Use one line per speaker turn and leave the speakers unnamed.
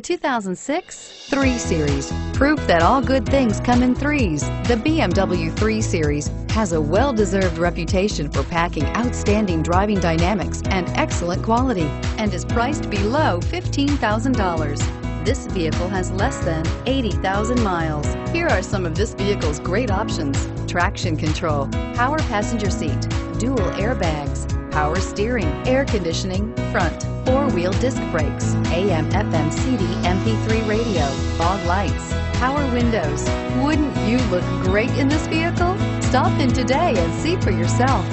2006 3 Series. Proof that all good things come in threes. The BMW 3 Series has a well-deserved reputation for packing outstanding driving dynamics and excellent quality and is priced below $15,000. This vehicle has less than 80,000 miles. Here are some of this vehicle's great options. Traction control, power passenger seat, dual airbags, power steering, air conditioning, front, four-wheel disc brakes, AM, FM, CD, MP3 radio, fog lights, power windows. Wouldn't you look great in this vehicle? Stop in today and see for yourself.